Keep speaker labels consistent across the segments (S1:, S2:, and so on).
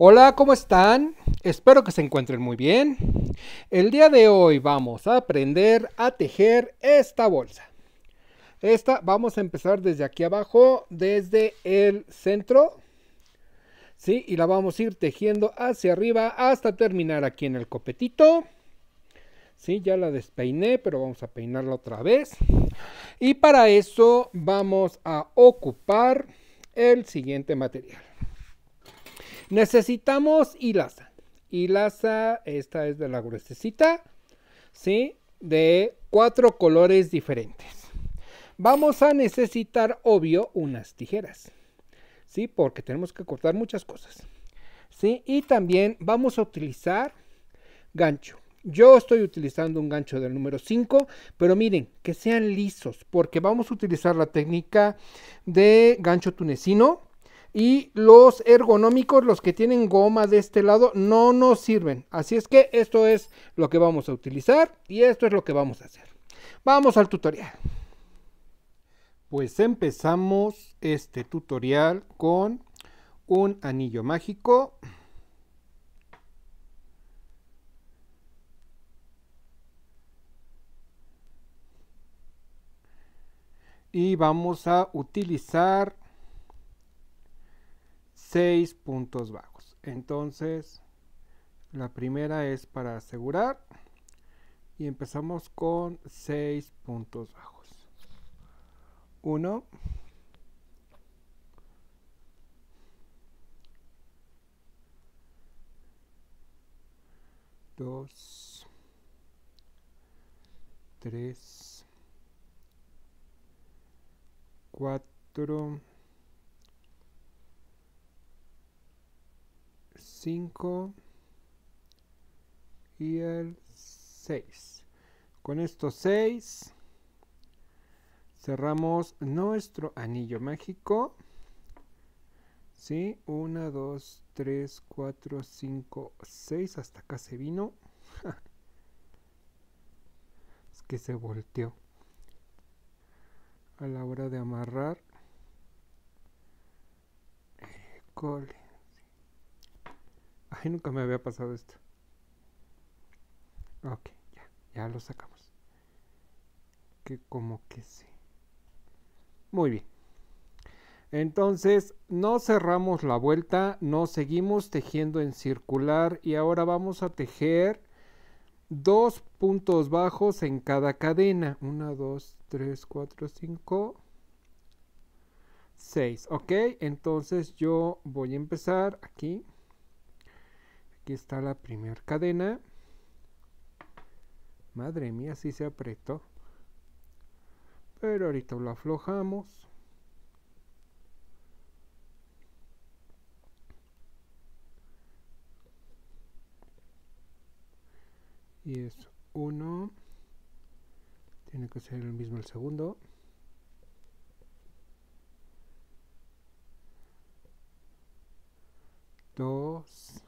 S1: Hola, ¿cómo están? Espero que se encuentren muy bien. El día de hoy vamos a aprender a tejer esta bolsa. Esta vamos a empezar desde aquí abajo, desde el centro. ¿Sí? Y la vamos a ir tejiendo hacia arriba hasta terminar aquí en el copetito. Sí, ya la despeiné, pero vamos a peinarla otra vez. Y para eso vamos a ocupar el siguiente material. Necesitamos hilaza. Hilaza, esta es de la gruesecita, ¿sí? De cuatro colores diferentes. Vamos a necesitar, obvio, unas tijeras, ¿sí? Porque tenemos que cortar muchas cosas, ¿sí? Y también vamos a utilizar gancho. Yo estoy utilizando un gancho del número 5, pero miren, que sean lisos, porque vamos a utilizar la técnica de gancho tunecino, y los ergonómicos, los que tienen goma de este lado, no nos sirven. Así es que esto es lo que vamos a utilizar y esto es lo que vamos a hacer. Vamos al tutorial. Pues empezamos este tutorial con un anillo mágico. Y vamos a utilizar 6 puntos bajos. Entonces, la primera es para asegurar y empezamos con 6 puntos bajos. 1 2 3 4 5 y el 6. Con estos 6 cerramos nuestro anillo mágico. ¿Sí? 1, 2, 3, 4, 5, 6. Hasta acá se vino. es que se volteó. A la hora de amarrar. Cole. Ay, nunca me había pasado esto. Ok, ya, ya lo sacamos. Que como que sí. Muy bien. Entonces, no cerramos la vuelta, nos seguimos tejiendo en circular y ahora vamos a tejer dos puntos bajos en cada cadena. Una, dos, tres, cuatro, cinco, seis. Ok, entonces yo voy a empezar aquí. Aquí está la primera cadena. Madre mía, si se apretó. Pero ahorita lo aflojamos. Y es uno. Tiene que ser el mismo el segundo. Dos.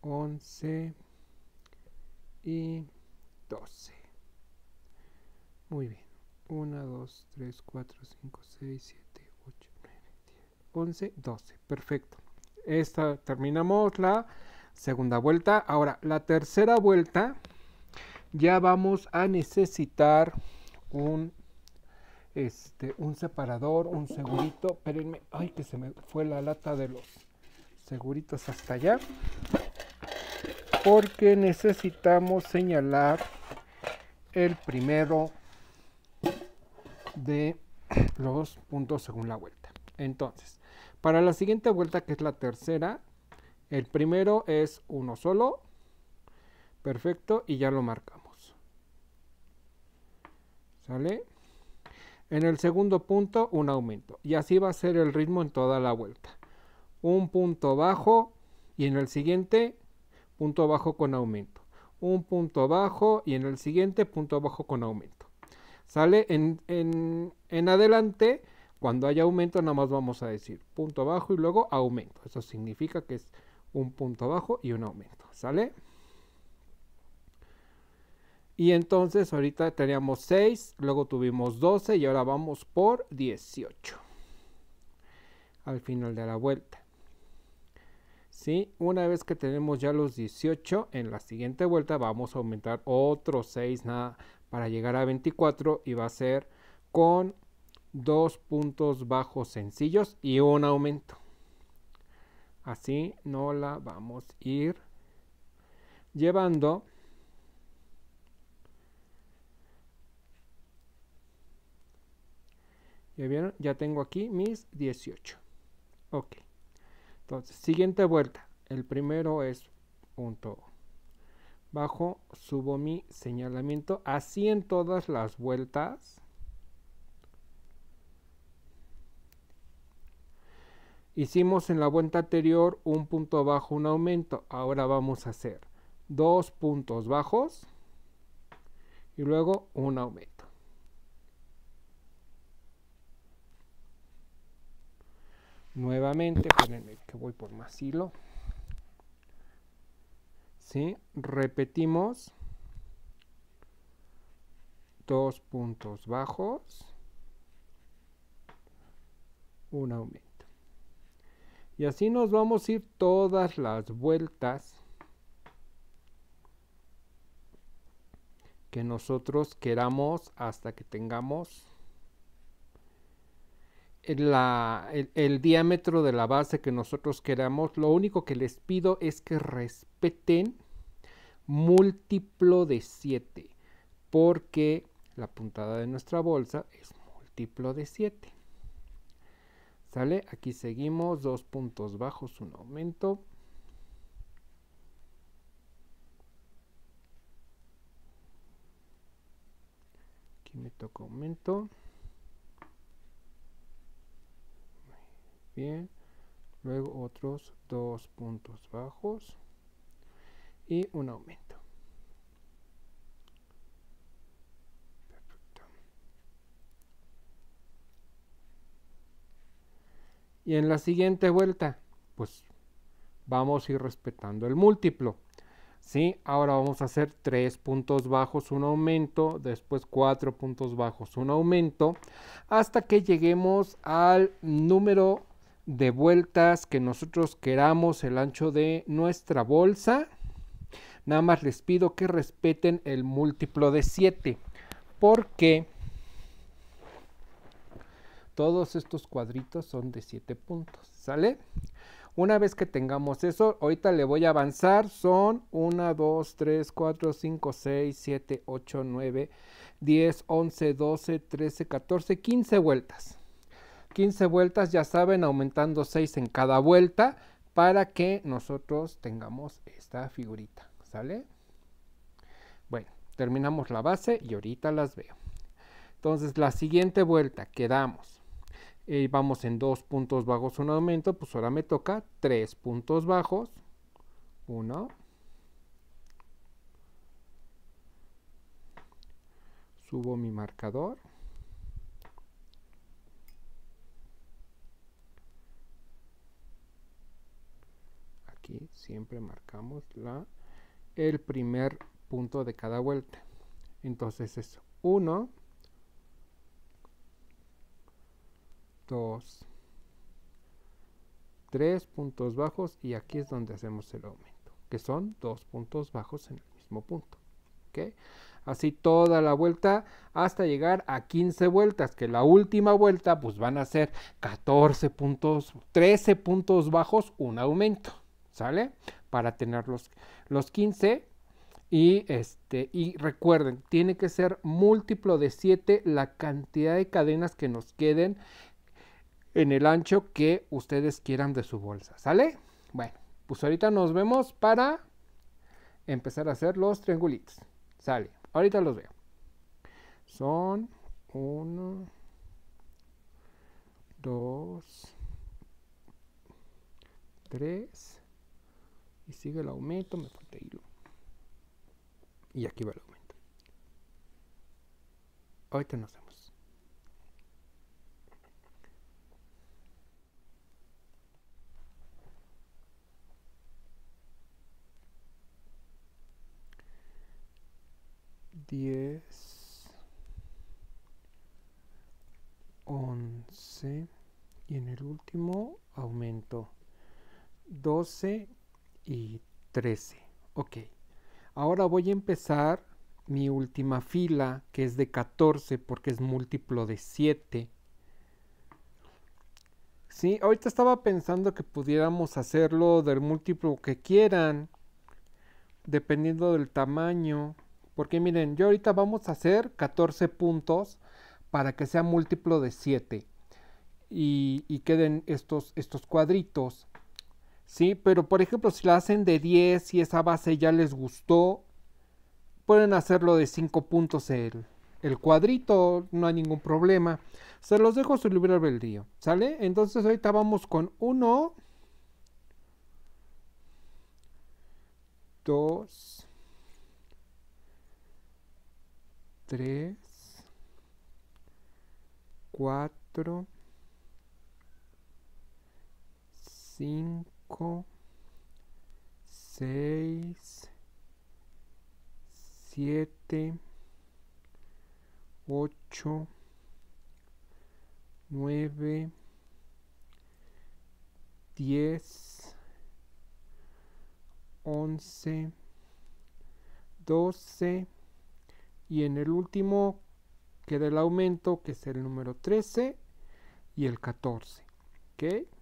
S1: 11 y 12. Muy bien. 1, 2, 3, 4, 5, 6, 7, 8, 9, 10, 11, 12. Perfecto. Esta terminamos la segunda vuelta. Ahora, la tercera vuelta ya vamos a necesitar un este un separador, un segurito. Espérenme, ay que se me fue la lata de los seguritos hasta allá porque necesitamos señalar el primero de los puntos según la vuelta. Entonces, para la siguiente vuelta, que es la tercera, el primero es uno solo. Perfecto, y ya lo marcamos. ¿Sale? En el segundo punto, un aumento. Y así va a ser el ritmo en toda la vuelta. un punto bajo y en el siguiente punto bajo con aumento. Un punto bajo y en el siguiente punto bajo con aumento. Sale en, en, en adelante, cuando haya aumento, nada más vamos a decir punto bajo y luego aumento. Eso significa que es un punto bajo y un aumento. ¿Sale? Y entonces ahorita teníamos 6, luego tuvimos 12 y ahora vamos por 18. Al final de la vuelta. ¿Sí? Una vez que tenemos ya los 18, en la siguiente vuelta vamos a aumentar otros 6 nada, para llegar a 24 y va a ser con dos puntos bajos sencillos y un aumento. Así no la vamos a ir llevando ¿Ya vieron? Ya tengo aquí mis 18. Ok. Entonces, siguiente vuelta. El primero es punto bajo. Subo mi señalamiento. Así en todas las vueltas. Hicimos en la vuelta anterior un punto bajo, un aumento. Ahora vamos a hacer dos puntos bajos y luego un aumento. Nuevamente, espérenme que voy por más hilo. ¿Sí? Repetimos dos puntos bajos, un aumento. Y así nos vamos a ir todas las vueltas que nosotros queramos hasta que tengamos el, diámetro de la base que nosotros queramos, lo único que les pido es que respeten múltiplo de 7, porque la puntada de nuestra bolsa es múltiplo de 7. ¿Sale? Aquí seguimos, dos puntos bajos, un aumento. Aquí me toca aumento. Bien luego otros dos puntos bajos y un aumento Perfecto. y en la siguiente vuelta pues vamos a ir respetando el múltiplo ¿sí? Ahora vamos a hacer tres puntos bajos, un aumento, después cuatro puntos bajos, un aumento, hasta que lleguemos al número de vueltas que nosotros queramos el ancho de nuestra bolsa. Nada más les pido que respeten el múltiplo de 7 porque todos estos cuadritos son de 7 puntos, ¿sale? Una vez que tengamos eso, ahorita le voy a avanzar, son 1, 2, 3, 4, 5, 6, 7, 8, 9, 10, 11, 12, 13, 14, 15 vueltas. 15 vueltas, ya saben, aumentando 6 en cada vuelta para que nosotros tengamos esta figurita, ¿sale? Bueno, terminamos la base y ahorita las veo. Entonces, la siguiente vuelta quedamos. y vamos en dos puntos bajos, un aumento, pues ahora me toca tres puntos bajos. Uno. Subo mi marcador. Siempre marcamos la, el primer punto de cada vuelta. Entonces es 1, 2, 3 puntos bajos y aquí es donde hacemos el aumento, que son dos puntos bajos en el mismo punto. Así toda la vuelta hasta llegar a 15 vueltas, que la última vuelta pues van a ser 14 puntos, 13 puntos bajos, un aumento. ¿Sale? Para tener los, 15 y, este, y recuerden, tiene que ser múltiplo de 7 la cantidad de cadenas que nos queden en el ancho que ustedes quieran de su bolsa, ¿sale? Bueno, pues ahorita nos vemos para empezar a hacer los triangulitos, ¿sale? Ahorita los veo. Son 1, 2, 3. Y sigue el aumento, me falta hilo. Y aquí va el aumento. Ahorita nos vemos. Diez, once y en el último aumento 12 y 13. Ok. Ahora voy a empezar mi última fila, que es de 14, porque es múltiplo de 7. Sí, ahorita estaba pensando que pudiéramos hacerlo del múltiplo que quieran, dependiendo del tamaño. Porque miren, yo ahorita vamos a hacer 14 puntos para que sea múltiplo de 7 y, y queden estos, estos cuadritos. ¿Sí? Pero por ejemplo, si la hacen de 10 y esa base ya les gustó, pueden hacerlo de 5 puntos el, el cuadrito, no hay ningún problema. Se los dejo su libre albedrío, ¿sale? Entonces ahorita vamos con 1, 2, 3, 4, 5, seis, siete, ocho, nueve, diez, once, doce y en el último queda el aumento que es el número 13 y el 14. ¿ok?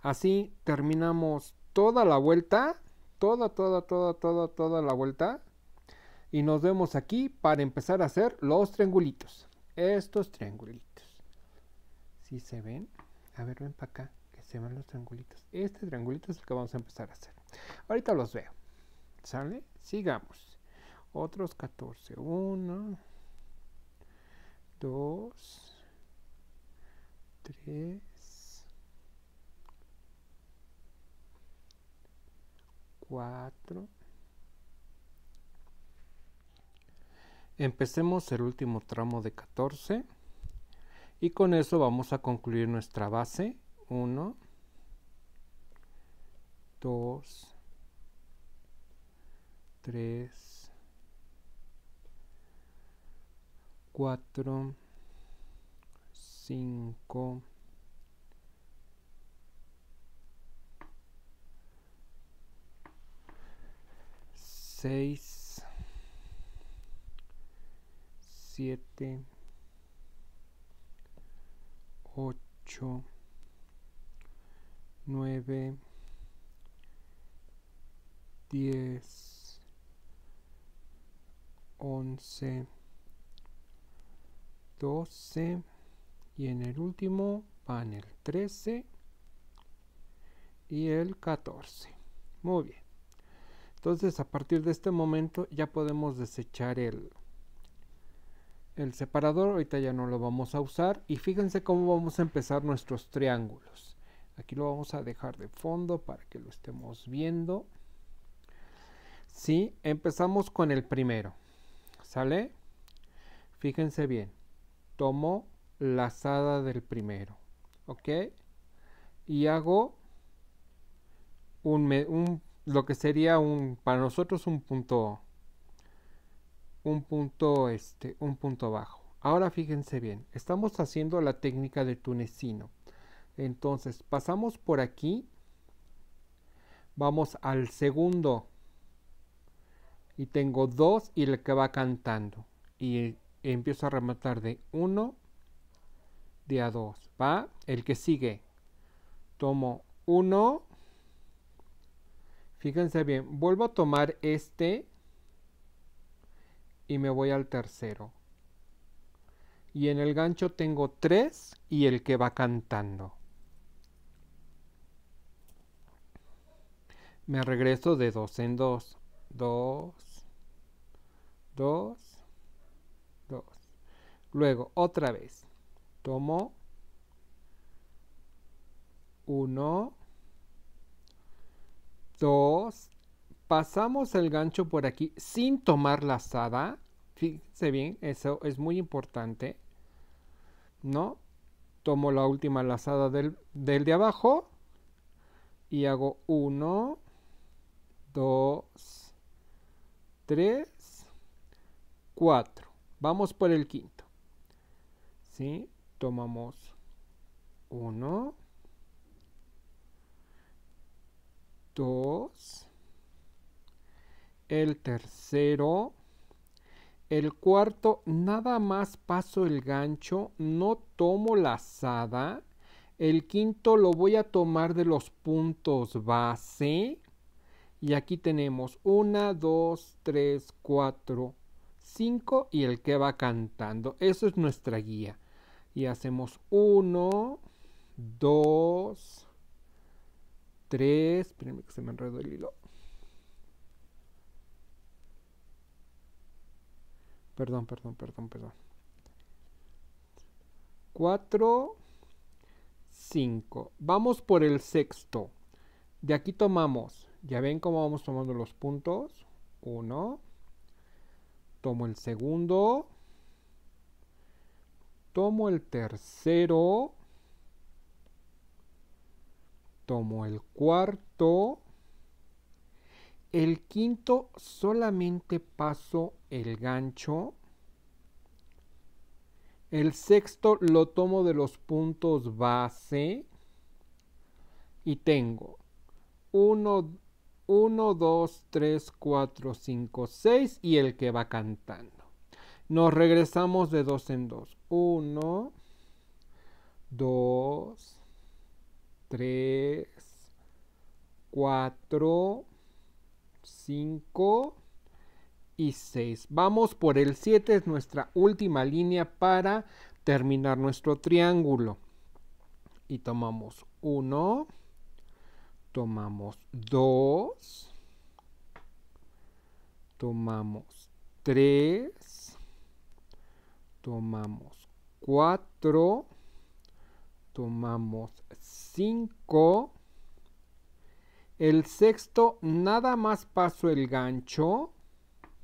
S1: Así terminamos toda la vuelta, toda, toda, toda, toda, toda la vuelta. Y nos vemos aquí para empezar a hacer los triangulitos. Estos triangulitos. Si se ven? A ver, ven para acá, que se ven los triangulitos. Este triangulito es el que vamos a empezar a hacer. Ahorita los veo. ¿Sale? Sigamos. Otros 14. 1, 2, 3, 4. Empecemos el último tramo de 14 y con eso vamos a concluir nuestra base. 1, 2, 3, 4, 5, 6, 7, 8, 9, 10, 11, 12 y en el último van el 13 y el 14. Muy bien. Entonces a partir de este momento ya podemos desechar el, el separador. Ahorita ya no lo vamos a usar. Y fíjense cómo vamos a empezar nuestros triángulos. Aquí lo vamos a dejar de fondo para que lo estemos viendo. Sí, empezamos con el primero. ¿Sale? Fíjense bien. Tomo la asada del primero. ¿Ok? Y hago un, un lo que sería un para nosotros un punto un punto este un punto bajo. Ahora fíjense bien estamos haciendo la técnica de tunecino. Entonces pasamos por aquí vamos al segundo. Y tengo dos y el que va cantando. Y empiezo a rematar de uno de a dos va el que sigue. Tomo uno Fíjense bien, vuelvo a tomar este y me voy al tercero. Y en el gancho tengo tres y el que va cantando. Me regreso de dos en dos. Dos, dos, dos. Luego, otra vez. Tomo uno, dos, pasamos el gancho por aquí sin tomar la lazada. Fíjense bien, eso es muy importante. ¿No? Tomo la última lazada del, del de abajo y hago uno, dos, tres, cuatro. Vamos por el quinto. ¿Sí? Tomamos uno, dos, el tercero, el cuarto, nada más paso el gancho, no tomo la lazada. El quinto lo voy a tomar de los puntos base. Y aquí tenemos una, dos, tres, cuatro, cinco y el que va cantando. Eso es nuestra guía. Y hacemos uno, dos, tres. Espérenme que se me enredó el hilo. Perdón, perdón, perdón, perdón. 4, 5. Vamos por el sexto. De aquí tomamos, ya ven cómo vamos tomando los puntos. 1. Tomo el segundo. Tomo el tercero. Tomo el cuarto. El quinto solamente paso el gancho. El sexto lo tomo de los puntos base. Y tengo 1, 1, 2, 3, 4, 5, 6 y el que va cantando. Nos regresamos de dos en dos. 1, 2, 3, 4, 5 y 6. Vamos por el 7, es nuestra última línea para terminar nuestro triángulo. Y tomamos 1, tomamos 2, tomamos 3, tomamos 4, tomamos 5, el sexto, nada más paso el gancho,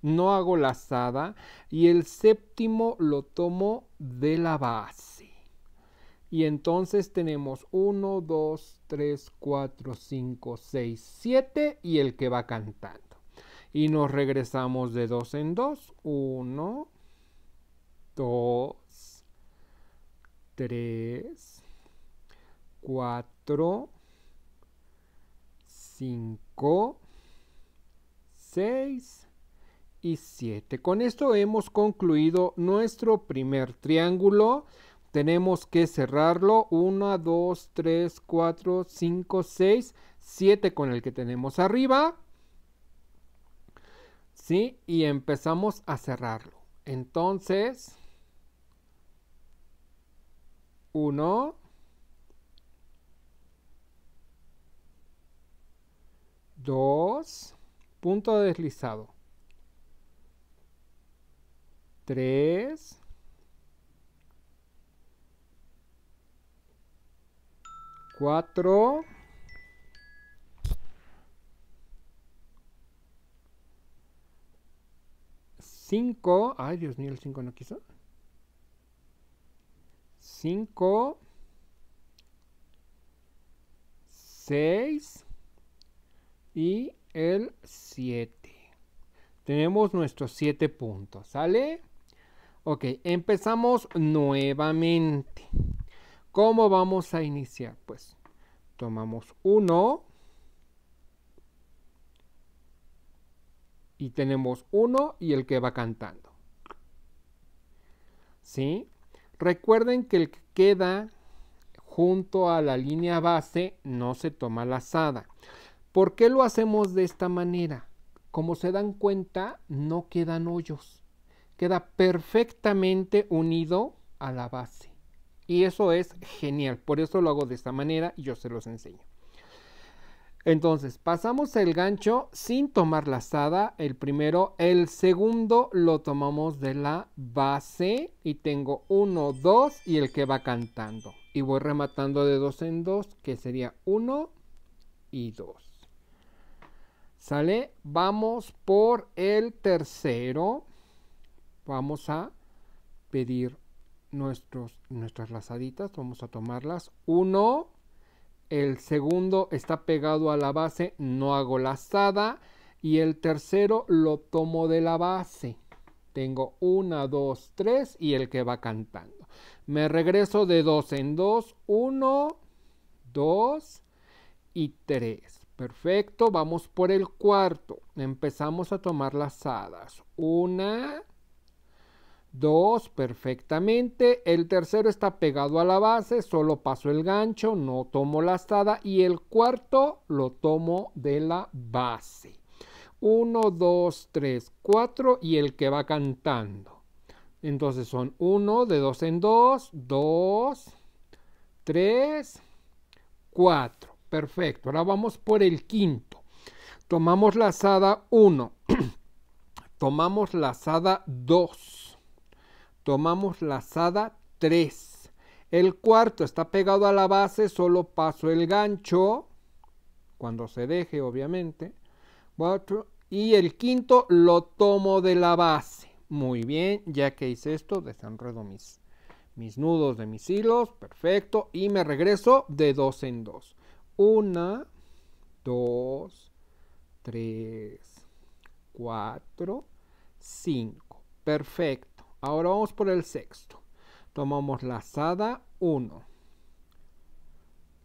S1: no hago lazada. Y el séptimo lo tomo de la base. Y entonces tenemos 1, 2, 3, 4, 5, 6, 7 y el que va cantando. Y nos regresamos de dos en dos. 1, 2, 3, 4, 5, 6 y 7. Con esto hemos concluido nuestro primer triángulo. Tenemos que cerrarlo. 1, 2, 3, 4, 5, 6, 7 con el que tenemos arriba. ¿Sí? Y empezamos a cerrarlo. Entonces, 1, 2, punto deslizado. 3, 4, 5, ay Dios mío, el 5 no quiso. 5, 6, y el 7. Tenemos nuestros 7 puntos, ¿sale? Ok, empezamos nuevamente. ¿Cómo vamos a iniciar? Pues tomamos 1 y tenemos 1 y el que va cantando. ¿Sí? Recuerden que el que queda junto a la línea base no se toma la lazada. ¿Por qué lo hacemos de esta manera? Como se dan cuenta, no quedan hoyos. Queda perfectamente unido a la base. Y eso es genial. Por eso lo hago de esta manera y yo se los enseño. Entonces, pasamos el gancho sin tomar la lazada, el primero. El segundo lo tomamos de la base y tengo uno, dos y el que va cantando. Y voy rematando de dos en dos, que sería uno y dos. ¿Sale? Vamos por el tercero. Vamos a pedir nuestros, nuestras lazaditas. Vamos a tomarlas. Uno. El segundo está pegado a la base. No hago lazada. Y el tercero lo tomo de la base. Tengo una, dos, tres y el que va cantando. Me regreso de dos en dos. Uno, dos y tres. Perfecto, vamos por el cuarto. Empezamos a tomar las hadas. Una, dos, perfectamente. El tercero está pegado a la base, solo paso el gancho, no tomo la asada. Y el cuarto lo tomo de la base. Uno, dos, tres, cuatro y el que va cantando. Entonces son uno, de dos en dos, dos, tres, cuatro. Perfecto. Ahora vamos por el quinto. Tomamos la asada 1. Tomamos la asada 2. Tomamos la asada 3. El cuarto está pegado a la base, solo paso el gancho. Cuando se deje, obviamente. Y el quinto lo tomo de la base. Muy bien, ya que hice esto, desenredo mis, mis nudos de mis hilos. Perfecto. Y me regreso de dos en dos. Una, dos, tres, cuatro, cinco. Perfecto. Ahora vamos por el sexto. Tomamos lazada 1.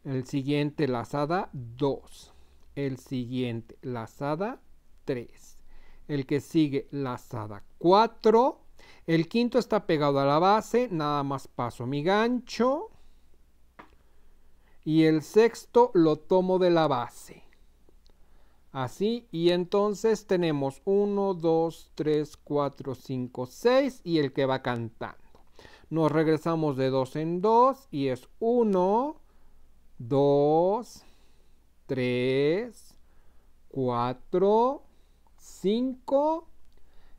S1: El siguiente lazada 2. El siguiente lazada 3. El que sigue lazada 4. El quinto está pegado a la base. Nada más paso mi gancho y el sexto lo tomo de la base. Así, y entonces tenemos 1, 2, 3, 4, 5, 6 y el que va cantando. Nos regresamos de 2 en 2 y es 1, 2, 3, 4, 5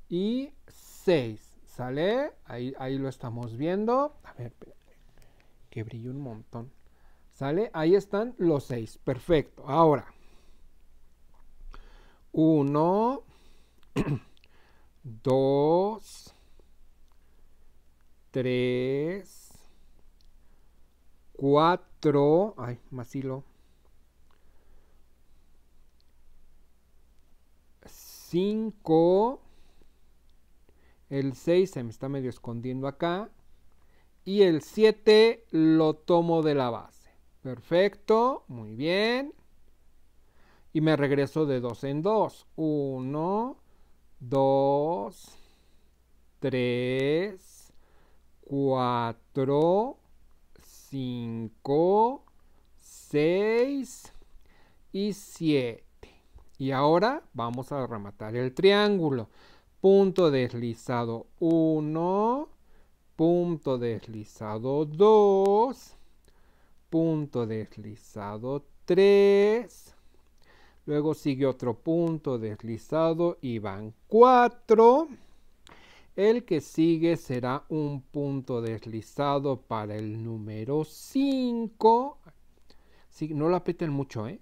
S1: y 6. ¿Sale? Ahí, ahí lo estamos viendo. A ver, que brilla un montón. ¿Sale? Ahí están los seis. Perfecto. Ahora. Uno. dos. Tres. Cuatro. Ay, más hilo. Cinco. El 6 se me está medio escondiendo acá. Y el 7 lo tomo de la base. Perfecto, muy bien. Y me regreso de dos en dos. Uno, dos, tres, cuatro, cinco, seis y siete. Y ahora vamos a rematar el triángulo. Punto deslizado 1, punto deslizado 2 punto deslizado 3. Luego sigue otro punto deslizado y van 4. El que sigue será un punto deslizado para el número 5. no lo aprieten mucho, ¿eh?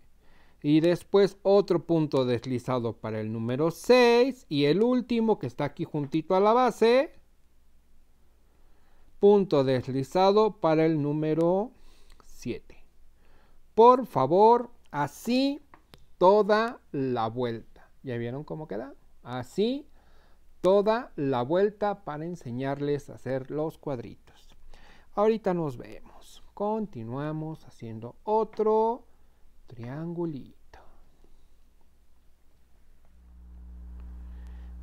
S1: Y después otro punto deslizado para el número 6. Y el último que está aquí juntito a la base. Punto deslizado para el número 7. Por favor, así toda la vuelta. ¿Ya vieron cómo queda? Así toda la vuelta para enseñarles a hacer los cuadritos. Ahorita nos vemos. Continuamos haciendo otro triangulito.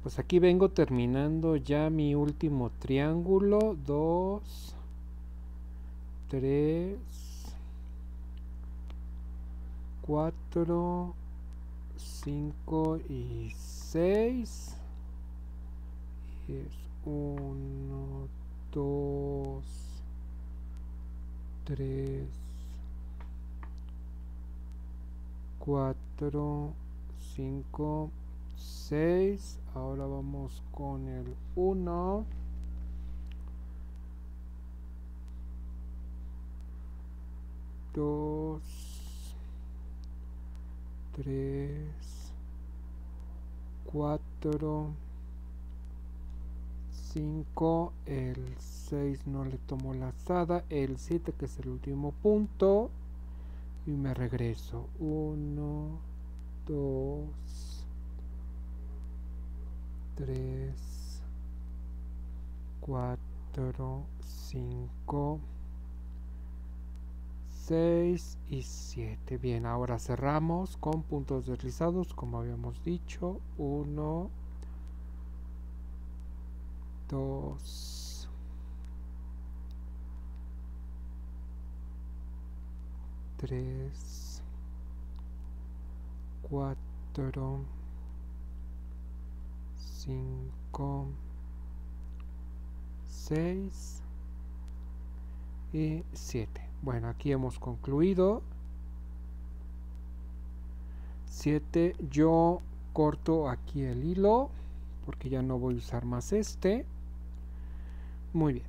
S1: Pues aquí vengo terminando ya mi último triángulo. Dos, tres, 4, 5 y 6. Es 1, 2, 3, 4, 5, 6. Ahora vamos con el 1. 2 3 4, 5, el 6 no le tomo lazada, el 7 que es el último punto y me regreso. 1, 2, 3, 4, 5, 6 y 7. Bien, ahora cerramos con puntos deslizados, como habíamos dicho. 1, 2, 3, 4, 5, 6 y 7. Bueno, aquí hemos concluido. 7. Yo corto aquí el hilo porque ya no voy a usar más este. Muy bien.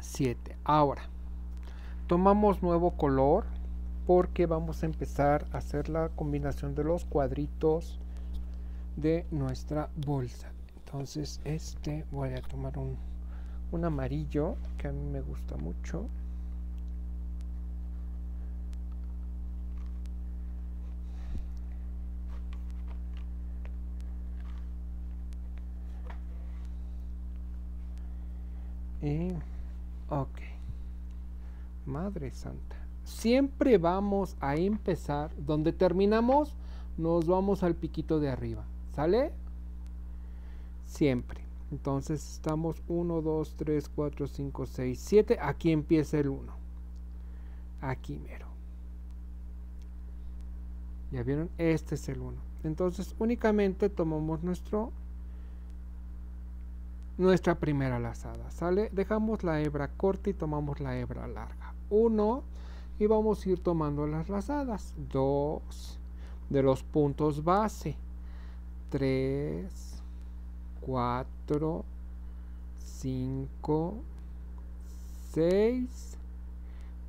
S1: 7. Ahora, tomamos nuevo color porque vamos a empezar a hacer la combinación de los cuadritos de nuestra bolsa. Entonces, este voy a tomar un, un amarillo que a mí me gusta mucho. Y, ok. Madre Santa. Siempre vamos a empezar donde terminamos, nos vamos al piquito de arriba. ¿Sale? Siempre. Entonces estamos 1, 2, 3, 4, 5, 6, 7. Aquí empieza el 1. Aquí mero. ¿Ya vieron? Este es el 1. Entonces únicamente tomamos nuestro nuestra primera lazada, ¿sale? Dejamos la hebra corta y tomamos la hebra larga. 1 y vamos a ir tomando las lazadas. 2 de los puntos base. 3, 4, 5, 6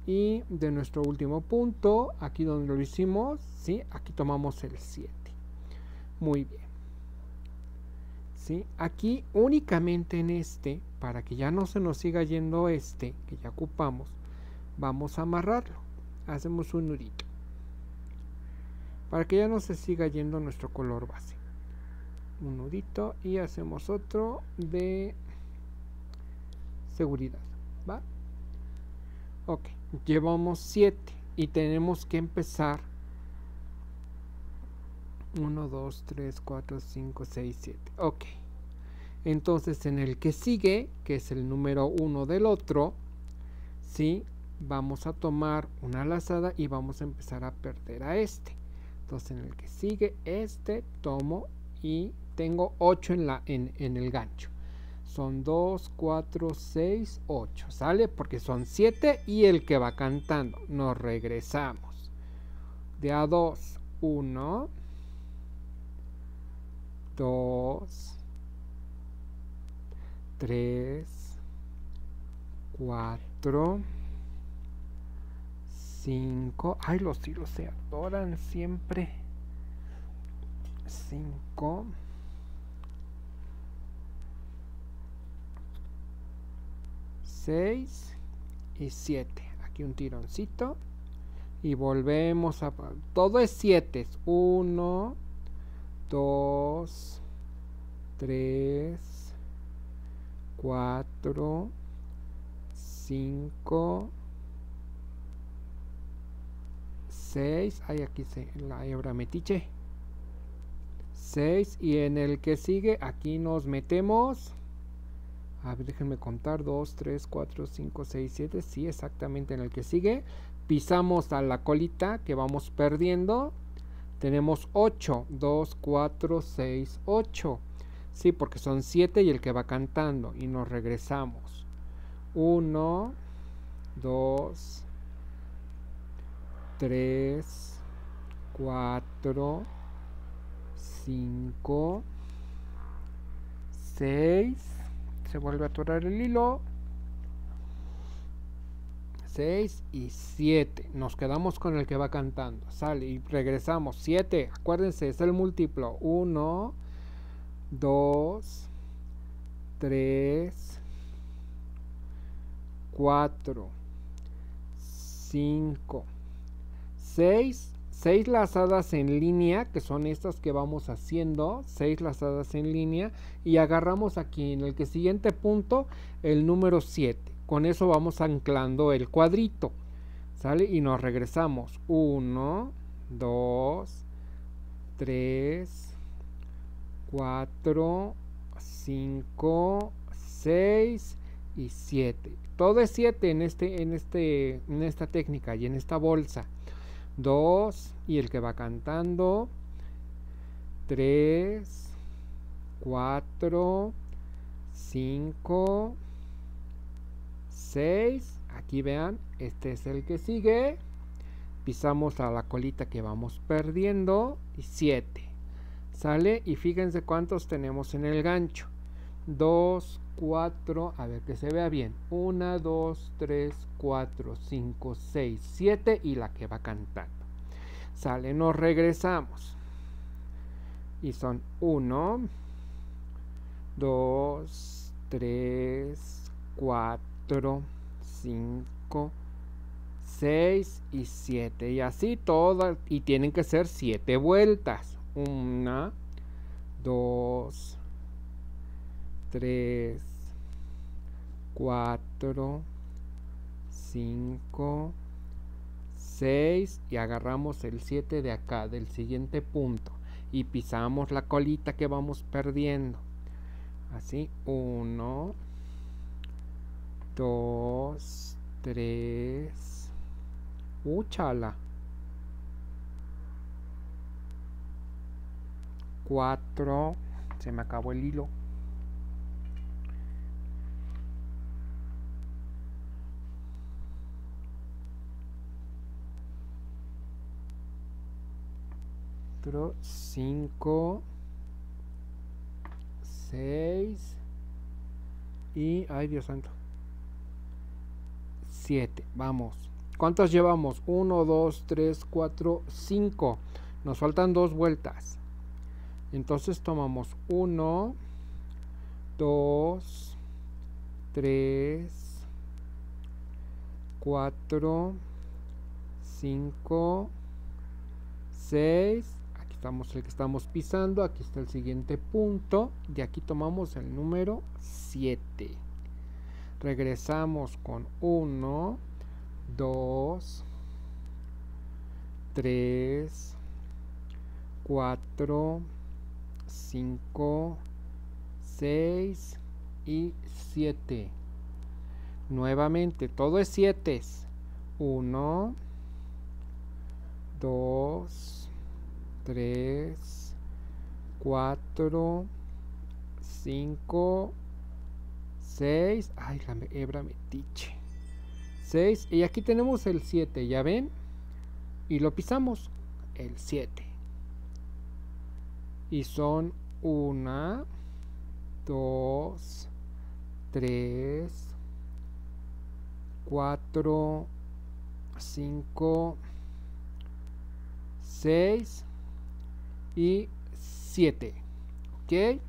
S1: y de nuestro último punto, aquí donde lo hicimos, ¿sí? Aquí tomamos el 7. Muy bien. Aquí únicamente en este, para que ya no se nos siga yendo este, que ya ocupamos, vamos a amarrarlo. Hacemos un nudito. Para que ya no se siga yendo nuestro color base. Un nudito y hacemos otro de seguridad. ¿Va? Ok, llevamos 7 y tenemos que empezar 1, 2, 3, 4, 5, 6, 7. Ok. Entonces en el que sigue, que es el número 1 del otro, ¿sí? Vamos a tomar una lazada y vamos a empezar a perder a este. Entonces en el que sigue este, tomo y tengo 8 en, la, en, en el gancho. Son 2, 4, 6, 8. ¿Sale? Porque son 7 y el que va cantando. Nos regresamos. De a 2, 1, 2, 3, 4, 5. Ay, los hilos se adoran siempre. 5. 6 y 7. Aquí un tironcito. Y volvemos a... Todo es 7. 1, 2, 3, 4, 5, 6. Ay, aquí se la hebra metiche. 6. Y en el que sigue, aquí nos metemos. A ver, déjenme contar. 2, 3, 4, 5, 6, 7. Sí, exactamente en el que sigue. Pisamos a la colita que vamos perdiendo. Tenemos 8. 2, 4, 6, 8. Sí, porque son siete y el que va cantando. Y nos regresamos. Uno, dos, tres, cuatro, cinco, seis. Se vuelve a atorar el hilo. 6 y 7. Nos quedamos con el que va cantando. Sale y regresamos. 7. Acuérdense, es el múltiplo. 1, 2, 3, 4, 5, 6. 6 lazadas en línea, que son estas que vamos haciendo. 6 lazadas en línea. Y agarramos aquí en el que siguiente punto el número 7 con eso vamos anclando el cuadrito. ¿Sale? Y nos regresamos. 1, 2, 3, 4, 5, 6 y 7. Todo es 7 en, este, en, este, en esta técnica y en esta bolsa. 2 y el que va cantando. 3, 4, 5, 6. Aquí vean, este es el que sigue. Pisamos a la colita que vamos perdiendo. Y 7. Sale y fíjense cuántos tenemos en el gancho. 2, 4, a ver que se vea bien. 1, 2, 3, 4, 5, 6, 7 y la que va cantando. Sale, nos regresamos. Y son 1, 2, 3, 4. 4, 5, 6 y 7. Y así todas. Y tienen que ser 7 vueltas. 1, 2, 3, 4, 5, 6 y agarramos el 7 de acá, del siguiente punto. Y pisamos la colita que vamos perdiendo. Así, 1, 2, 3, úchala. 4, se me acabó el hilo. Cinco, seis y ay Dios santo 7. Vamos. ¿Cuántas llevamos? 1, 2, 3, 4, 5. Nos faltan dos vueltas. Entonces tomamos 1, 2, 3, 4, 5, 6. Aquí estamos el que estamos pisando. Aquí está el siguiente punto. Y aquí tomamos el número 7 regresamos con 1, 2, 3, 4, 5, 6 y 7. Nuevamente, todo es 7. 1, 2, 3, 4, 5, 6. Ay, la hebra metiche. 6. Y aquí tenemos el 7, ¿ya ven? Y lo pisamos. El 7. Y son 1, 2, 3, 4, 5, 6 y 7. ¿Ok?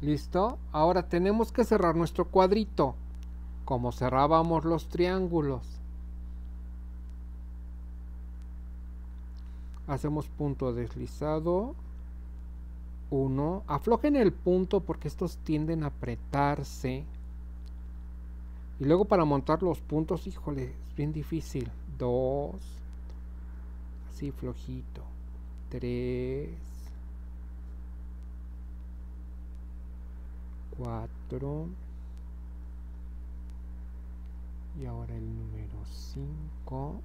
S1: ¿Listo? Ahora tenemos que cerrar nuestro cuadrito, como cerrábamos los triángulos. Hacemos punto deslizado. 1. Aflojen el punto porque estos tienden a apretarse. Y luego para montar los puntos, híjole, es bien difícil. 2. Así flojito. 3. 4 y ahora el número 5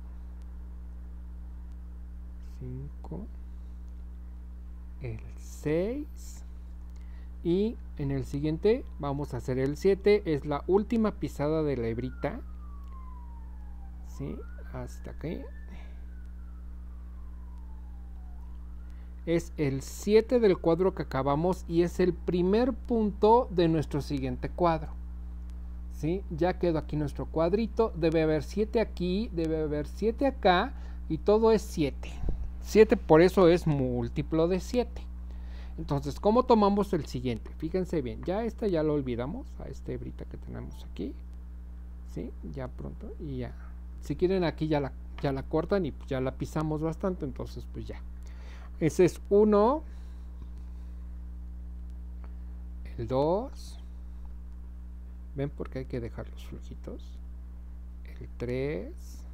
S1: 5 el 6 y en el siguiente vamos a hacer el 7 es la última pisada de la hebrita ¿sí? hasta aquí es el 7 del cuadro que acabamos y es el primer punto de nuestro siguiente cuadro. ¿Sí? Ya quedó aquí nuestro cuadrito. Debe haber 7 aquí, debe haber 7 acá y todo es 7. 7 por eso es múltiplo de 7. Entonces, ¿cómo tomamos el siguiente? Fíjense bien, ya esta ya lo olvidamos, a esta hebrita que tenemos aquí. ¿Sí? Ya pronto y ya. Si quieren aquí ya la, ya la cortan y pues ya la pisamos bastante, entonces pues ya. Ese es 1. El 2. ¿Ven por qué hay que dejar los flujitos? El 3.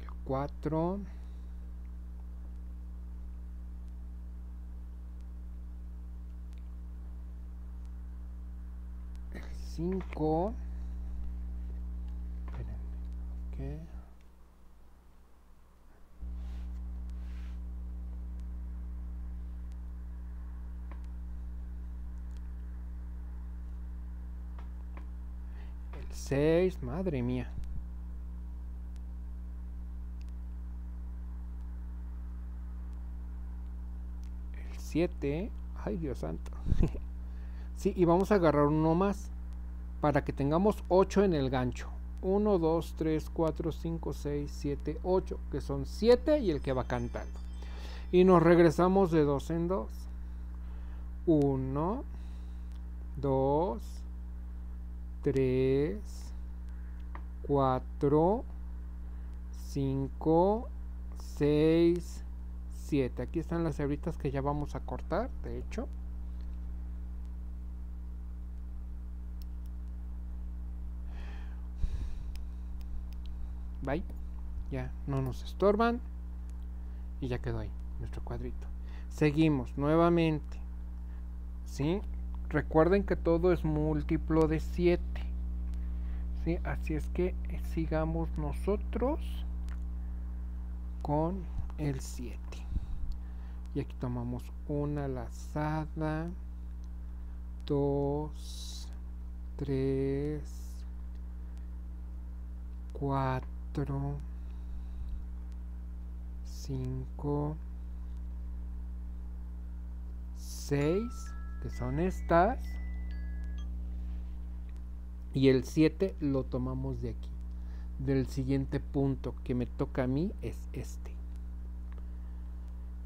S1: El 4. El 5. Esperen. Ok. El 6, madre mía. 7, ay Dios santo. sí, y vamos a agarrar uno más para que tengamos 8 en el gancho. 1, 2, 3, 4, 5, 6, 7, 8, que son 7 y el que va cantando. Y nos regresamos de 2 en 2. 1, 2, 3, 4, 5, 6, 7. Aquí están las hebritas que ya vamos a cortar, de hecho. Bye. Ya no nos estorban. Y ya quedó ahí nuestro cuadrito. Seguimos nuevamente. ¿Sí? Recuerden que todo es múltiplo de 7. ¿Sí? Así es que sigamos nosotros con el 7. Y aquí tomamos una lazada, 2, 3, 4, 5, 6, que son estas. Y el 7 lo tomamos de aquí. Del siguiente punto que me toca a mí es este.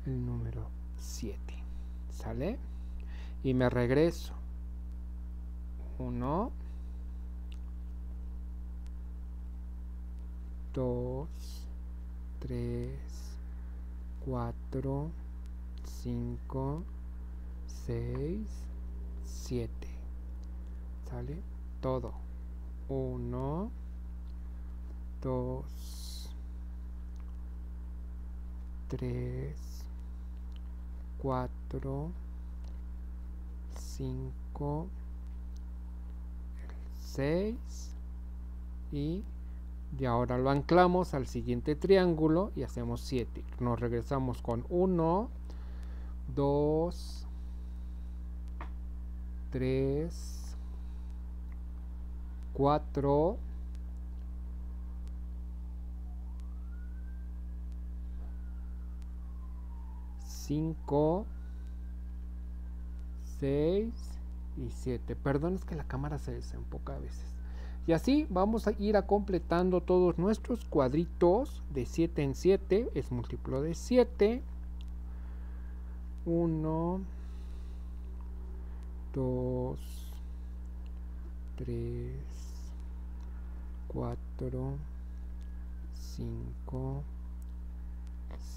S1: El número 7. ¿Sale? Y me regreso. 1. 2, 3, 4, 5, 6, 7. ¿Sale? Todo. 1, 2, 3, 4, 5, 6 y y ahora lo anclamos al siguiente triángulo y hacemos 7 nos regresamos con 1 2 3 4 5 6 y 7 perdón es que la cámara se desenfoca a veces y así vamos a ir a completando todos nuestros cuadritos de 7 en 7. Es múltiplo de 7. 1, 2, 3, 4, 5,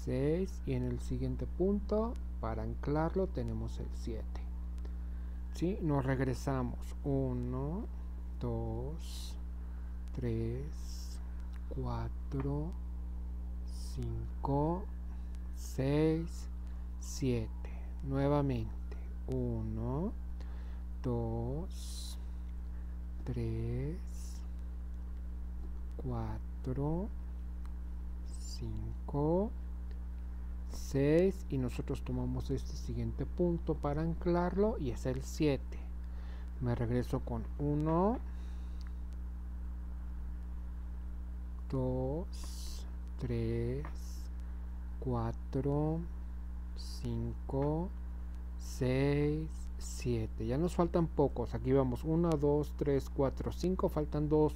S1: 6. Y en el siguiente punto, para anclarlo, tenemos el 7. ¿Sí? Nos regresamos. 1, 2, 3, 4, 5, 6, 7. Nuevamente. 1, 2, 3, 4, 5, 6 y nosotros tomamos este siguiente punto para anclarlo y es el 7 me regreso con 1 2 3 4 5 6 7. Ya nos faltan pocos. Aquí vamos 1, 2, 3, 4, 5. Faltan 2.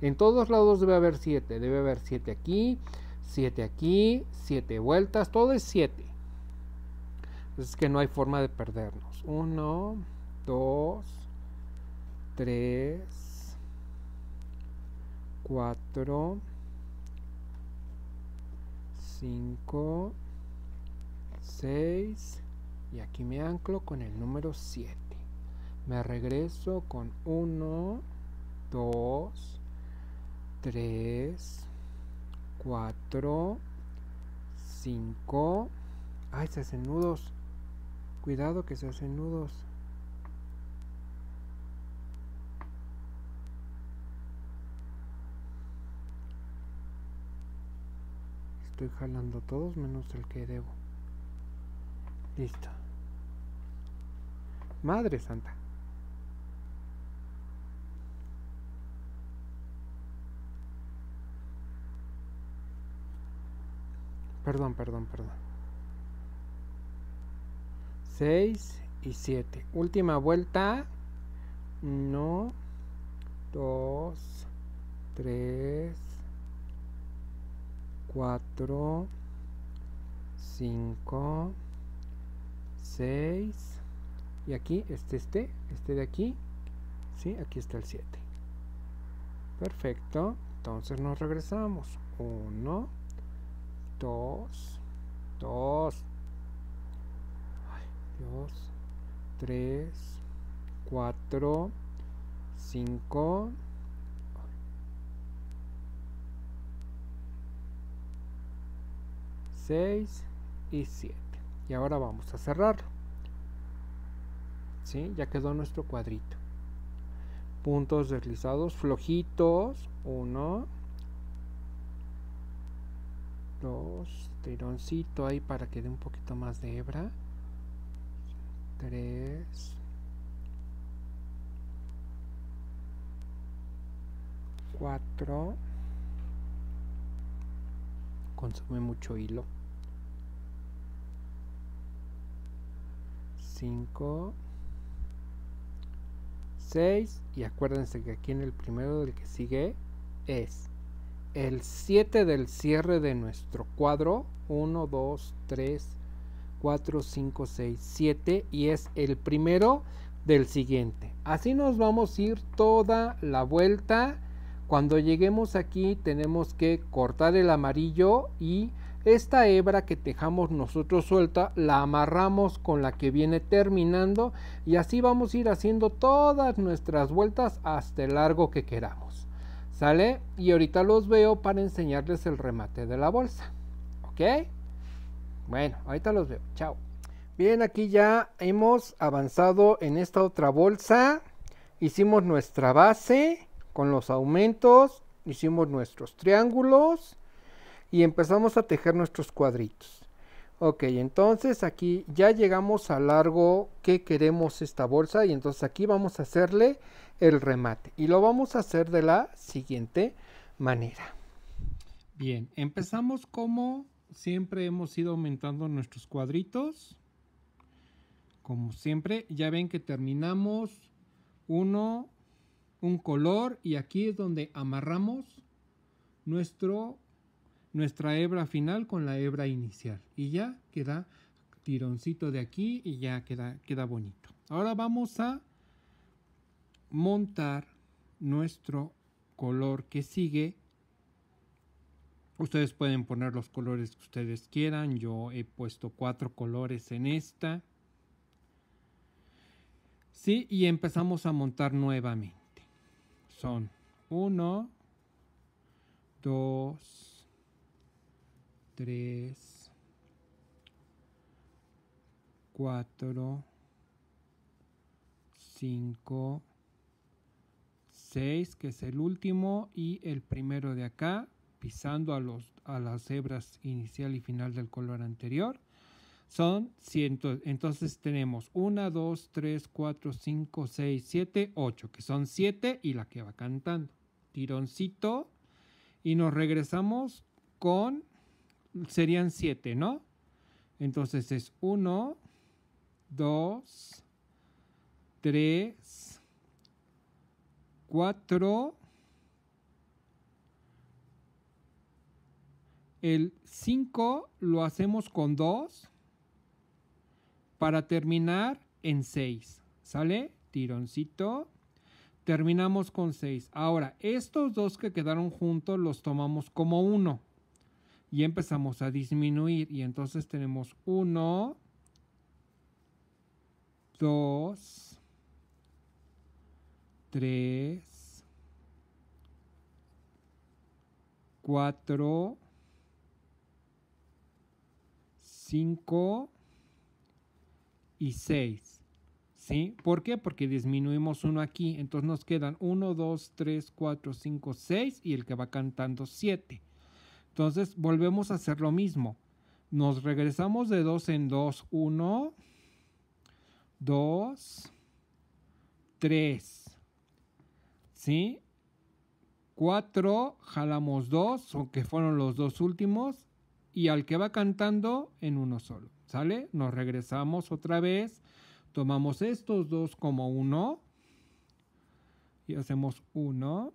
S1: En todos lados debe haber 7. Debe haber 7 aquí, 7 aquí, 7 vueltas. Todo es 7. Es que no hay forma de perdernos. 1, 2, 3, 4, 5, 6 y aquí me anclo con el número 7. Me regreso con 1, 2, 3, 4, 5. Ay, se hacen nudos. Cuidado que se hacen nudos. Estoy jalando todos menos el que debo. Listo. Madre Santa. Perdón, perdón, perdón. 6 y 7. Última vuelta. 1, 2, 3, 4, 5, 6. Y aquí, este, este, este de aquí. Sí, aquí está el 7. Perfecto. Entonces nos regresamos. 1, 2, 2, 2, 3, 4, 5, 6 y 7. Y ahora vamos a cerrarlo. ¿Sí? Ya quedó nuestro cuadrito. Puntos deslizados flojitos. 1, 2, tironcito ahí para que dé un poquito más de hebra. 3, 4, consume mucho hilo. 5, 6 y acuérdense que aquí en el primero del que sigue es el 7 del cierre de nuestro cuadro 1, 2, 3, 4, 5, 6, 7 y es el primero del siguiente. Así nos vamos a ir toda la vuelta. Cuando lleguemos aquí tenemos que cortar el amarillo y esta hebra que dejamos nosotros suelta la amarramos con la que viene terminando y así vamos a ir haciendo todas nuestras vueltas hasta el largo que queramos. ¿Sale? Y ahorita los veo para enseñarles el remate de la bolsa. ¿Ok? Bueno, ahorita los veo. Chao. Bien, aquí ya hemos avanzado en esta otra bolsa. Hicimos nuestra base con los aumentos. Hicimos nuestros triángulos. Y empezamos a tejer nuestros cuadritos. Ok, entonces aquí ya llegamos al largo que queremos esta bolsa. Y entonces aquí vamos a hacerle el remate. Y lo vamos a hacer de la siguiente manera. Bien, empezamos como siempre hemos ido aumentando nuestros cuadritos. Como siempre, ya ven que terminamos uno, un color y aquí es donde amarramos nuestro, nuestra hebra final con la hebra inicial. Y ya queda tironcito de aquí y ya queda, queda bonito. Ahora vamos a montar nuestro color que sigue. Ustedes pueden poner los colores que ustedes quieran. Yo he puesto cuatro colores en esta. Sí, y empezamos a montar nuevamente. Son uno, dos, tres, cuatro, cinco, 6, que es el último, y el primero de acá, pisando a, los, a las hebras inicial y final del color anterior. Son 100, entonces tenemos 1, 2, 3, 4, 5, 6, 7, 8, que son 7 y la que va cantando. Tironcito y nos regresamos con, serían 7, ¿no? Entonces es 1, 2, 3, 4, el 5 lo hacemos con 2 para terminar en 6. ¿Sale? Tironcito. Terminamos con 6. Ahora, estos dos que quedaron juntos los tomamos como 1. Y empezamos a disminuir. Y entonces tenemos 1, 2, 3, 4, 5 y 6. ¿Sí? ¿Por qué? Porque disminuimos uno aquí. Entonces nos quedan 1, 2, 3, 4, 5, 6 y el que va cantando 7. Entonces volvemos a hacer lo mismo. Nos regresamos de 2 en 2. 1, 2, 3. ¿Sí? 4, jalamos 2, que fueron los dos últimos, y al que va cantando en uno solo. ¿Sale? Nos regresamos otra vez. Tomamos estos dos como uno. Y hacemos uno.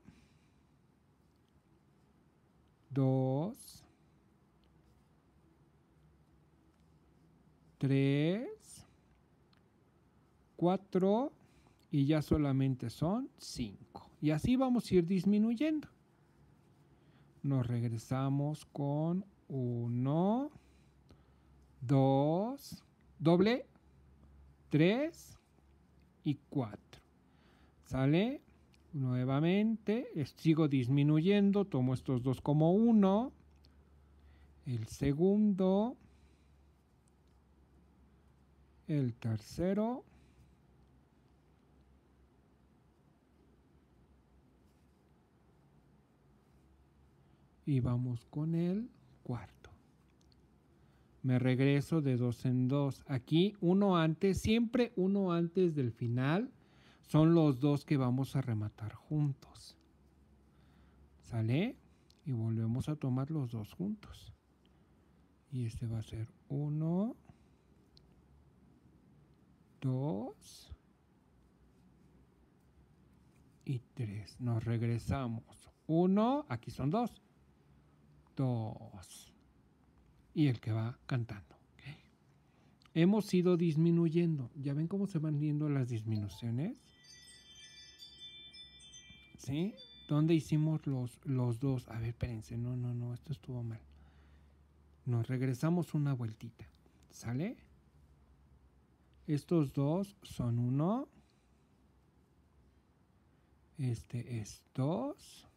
S1: Dos. Tres. Cuatro. Y ya solamente son cinco. Y así vamos a ir disminuyendo. Nos regresamos con 1, 2, doble, 3 y 4. ¿Sale? Nuevamente, sigo disminuyendo, tomo estos dos como 1, el segundo, el tercero, y vamos con el cuarto. Me regreso de dos en dos. Aquí uno antes, siempre uno antes del final, son los dos que vamos a rematar juntos. ¿Sale? Y volvemos a tomar los dos juntos. Y este va a ser uno, dos y tres. Nos regresamos. Uno, aquí son dos Y el que va cantando. Hemos ido disminuyendo. ¿Ya ven cómo se van viendo las disminuciones? ¿Sí? ¿Dónde hicimos los, los dos? A ver, espérense. No, no, no. Esto estuvo mal. Nos regresamos una vueltita. ¿Sale? Estos dos son uno. Este es dos.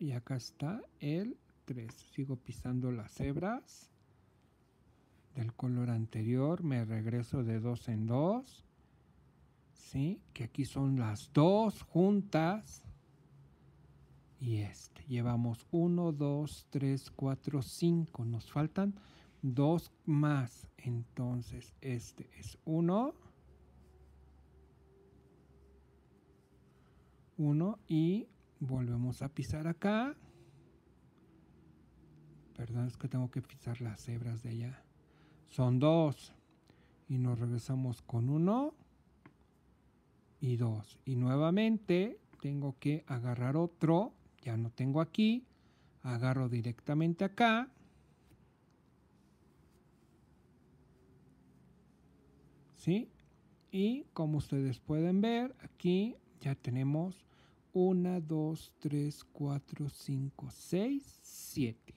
S1: Y acá está el 3. Sigo pisando las hebras del color anterior. Me regreso de 2 en 2. ¿Sí? Que aquí son las dos juntas. Y este. Llevamos 1, 2, 3, 4, 5. Nos faltan dos más. Entonces, este es 1. 1 y volvemos a pisar acá. Perdón, es que tengo que pisar las hebras de allá. Son dos. Y nos regresamos con uno y dos. Y nuevamente tengo que agarrar otro. Ya no tengo aquí. Agarro directamente acá. ¿Sí? Y como ustedes pueden ver, aquí ya tenemos 1, 2, 3, 4, 5, 6, 7.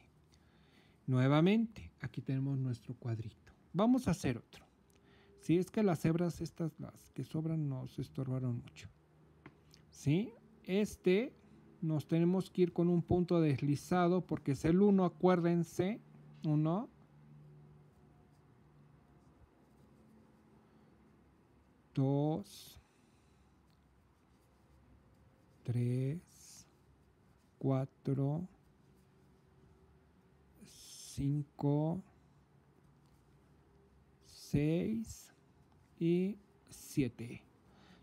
S1: Nuevamente, aquí tenemos nuestro cuadrito. Vamos a hacer otro. Si es que las hebras estas, las que sobran, nos estorbaron mucho. ¿Sí? Este nos tenemos que ir con un punto deslizado porque es el 1, acuérdense. 1. 2. 3, 4, 5, 6 y 7.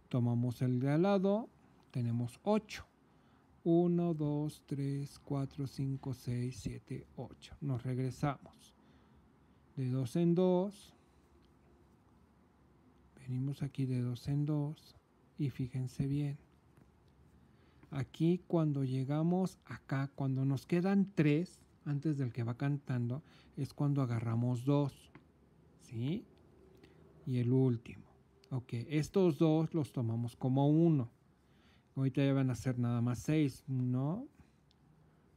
S1: Tomamos el de al lado, tenemos 8. 1, 2, 3, 4, 5, 6, 7, 8. Nos regresamos. De 2 en 2. venimos aquí de dos en dos y fíjense bien. Aquí cuando llegamos acá, cuando nos quedan tres antes del que va cantando, es cuando agarramos dos. ¿Sí? Y el último. Ok, estos dos los tomamos como uno. Ahorita ya van a ser nada más seis. Uno,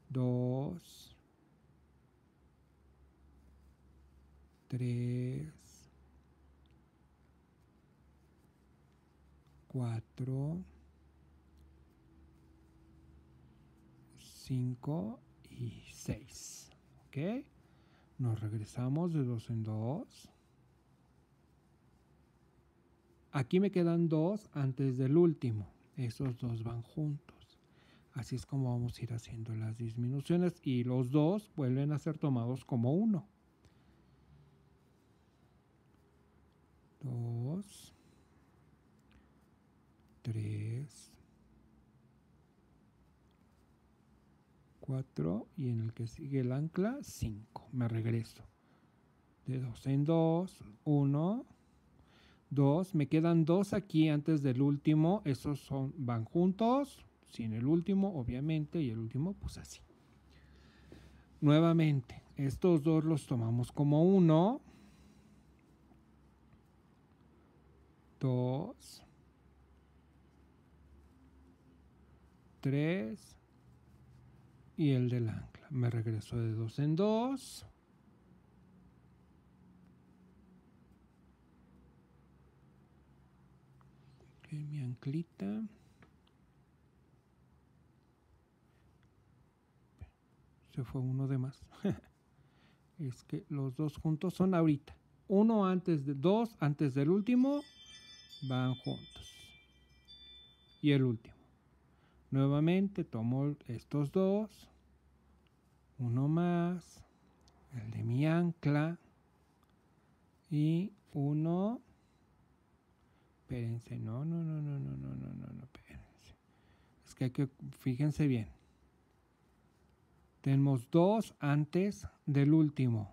S1: dos, tres, cuatro, cinco y seis. ¿Ok? Nos regresamos de dos en dos. Aquí me quedan dos antes del último. Esos dos van juntos. Así es como vamos a ir haciendo las disminuciones y los dos vuelven a ser tomados como uno. Dos. Tres. Cuatro. Y en el que sigue el ancla, cinco. Me regreso. De dos en dos. Uno. 2, me quedan dos aquí antes del último, esos son, van juntos, sin el último obviamente, y el último pues así. Nuevamente, estos dos los tomamos como uno, dos, tres, y el del ancla. Me regreso de dos en dos. mi anclita. Se fue uno de más. es que los dos juntos son ahorita. Uno antes de dos, antes del último, van juntos. Y el último. Nuevamente tomo estos dos. Uno más. El de mi ancla. Y uno espérense, no, no, no, no, no, no, no, no, no, espérense. Es que hay que, fíjense bien. Tenemos dos antes del último.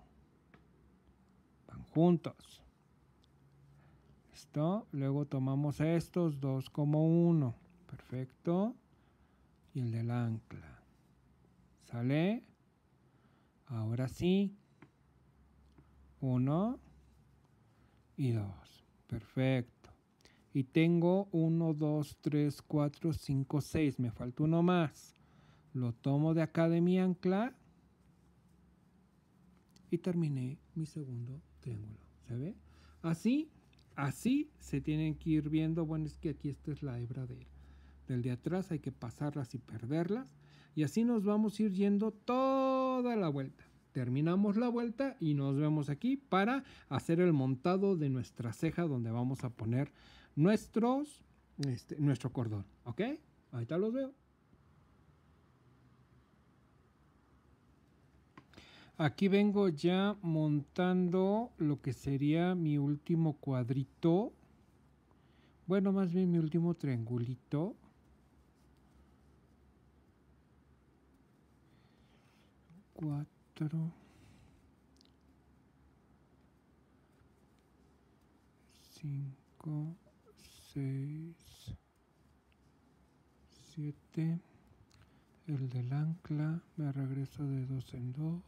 S1: Van juntos. ¿Listo? Luego tomamos estos dos como uno. Perfecto. Y el del ancla. ¿Sale? Ahora sí. Uno y dos. Perfecto y tengo 1, 2, 3, 4, 5, 6. Me falta uno más. Lo tomo de acá de mi ancla y terminé mi segundo triángulo. ¿Se ve? Así, así se tienen que ir viendo. Bueno, es que aquí esta es la hebra de, del de atrás. Hay que pasarlas y perderlas. Y así nos vamos a ir yendo toda la vuelta. Terminamos la vuelta y nos vemos aquí para hacer el montado de nuestra ceja donde vamos a poner nuestros, este, nuestro cordón. ¿Ok? Ahorita los veo. Aquí vengo ya montando lo que sería mi último cuadrito. Bueno, más bien mi último triangulito. Cuatro. Cinco. 6, 7, el del ancla, me regreso de 2 en 2,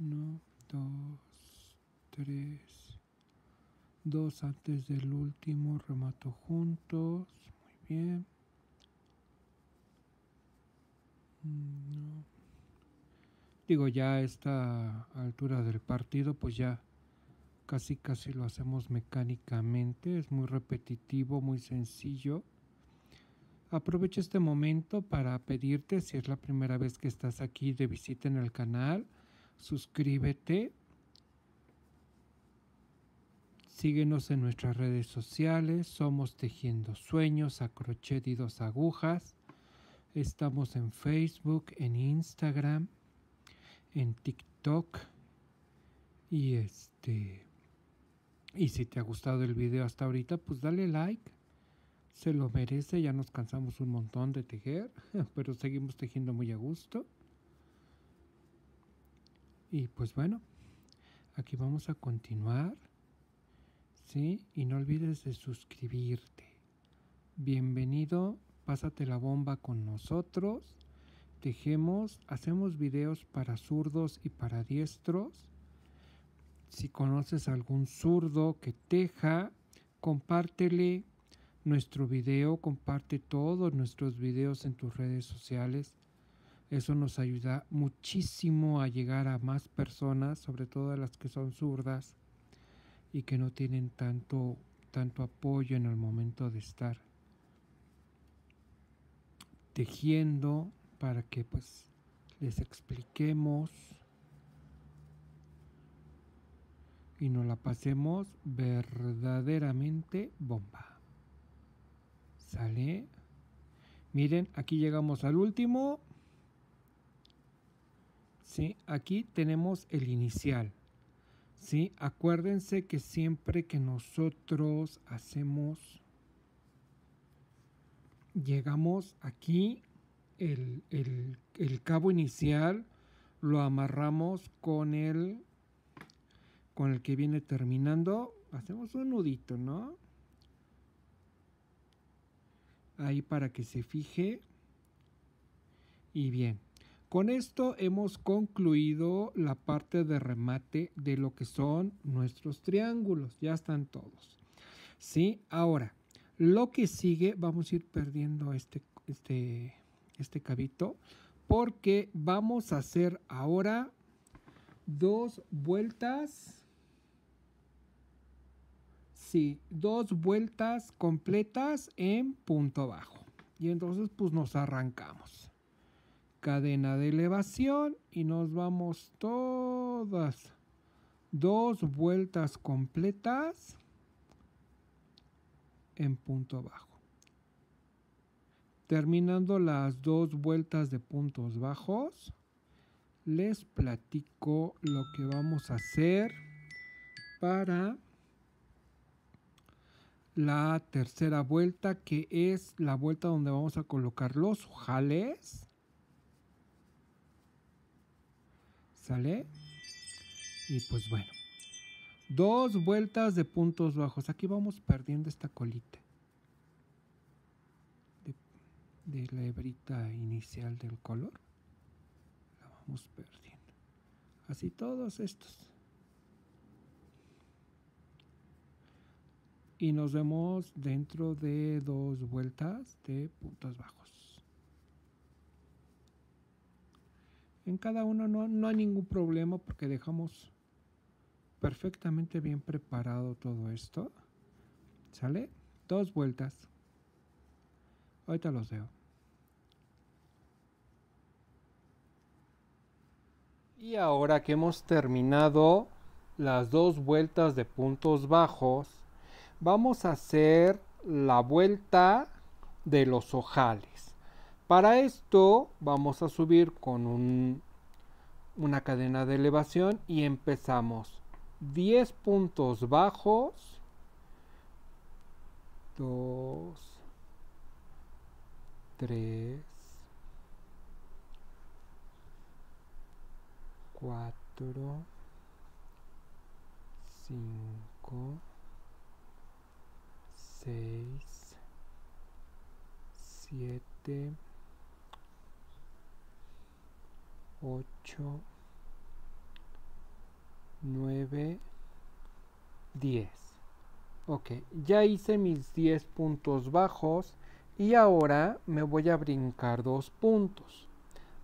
S1: 1, 2, 3, 2 antes del último, remato juntos, muy bien. No. Digo, ya a esta altura del partido, pues ya casi casi lo hacemos mecánicamente, es muy repetitivo, muy sencillo. Aprovecho este momento para pedirte, si es la primera vez que estás aquí de visita en el canal, suscríbete. Síguenos en nuestras redes sociales, somos Tejiendo Sueños a crochet y dos agujas. Estamos en Facebook, en Instagram, en TikTok y este y si te ha gustado el video hasta ahorita, pues dale like. Se lo merece, ya nos cansamos un montón de tejer, pero seguimos tejiendo muy a gusto. Y pues bueno, aquí vamos a continuar. ¿sí? Y no olvides de suscribirte. Bienvenido, pásate la bomba con nosotros. Tejemos, hacemos videos para zurdos y para diestros. Si conoces algún zurdo que teja, compártele nuestro video, comparte todos nuestros videos en tus redes sociales. Eso nos ayuda muchísimo a llegar a más personas, sobre todo a las que son zurdas y que no tienen tanto, tanto apoyo en el momento de estar tejiendo para que pues les expliquemos y nos la pasemos verdaderamente bomba. ¿Sale? Miren, aquí llegamos al último. Sí, aquí tenemos el inicial. Sí, acuérdense que siempre que nosotros hacemos, llegamos aquí, el, el cabo inicial lo amarramos con el, con el que viene terminando, hacemos un nudito, ¿no? Ahí para que se fije. Y bien, con esto hemos concluido la parte de remate de lo que son nuestros triángulos. Ya están todos. ¿Sí? Ahora, lo que sigue, vamos a ir perdiendo este, este, este cabito porque vamos a hacer ahora dos vueltas. Sí, dos vueltas completas en punto bajo. Y entonces pues nos arrancamos cadena de elevación y nos vamos todas dos vueltas completas en punto bajo. Terminando las dos vueltas de puntos bajos, les platico lo que vamos a hacer para la tercera vuelta, que es la vuelta donde vamos a colocar los ojales ¿Sale? Y pues bueno. Dos vueltas de puntos bajos. Aquí vamos perdiendo esta colita. De, la hebrita inicial del color. La vamos perdiendo. Así todos estos. Y nos vemos dentro de dos vueltas de puntos bajos. En cada uno no, hay ningún problema porque dejamos perfectamente bien preparado todo esto. ¿Sale? Dos vueltas. Ahorita los veo. Y ahora que hemos terminado las dos vueltas de puntos bajos, vamos a hacer la vuelta de los ojales. Para esto vamos a subir con un, una cadena de elevación y empezamos 10 puntos bajos 2 3 4 5 6 7 8, 9, 10. Ok, ya hice mis 10 puntos bajos y ahora me voy a brincar dos puntos.